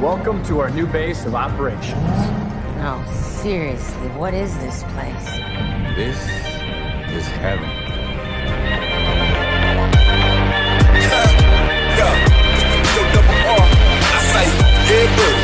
Welcome to our new base of operations. No, seriously, what is this place? This is heaven. Yeah, yeah, double uh, R, I say, yeah,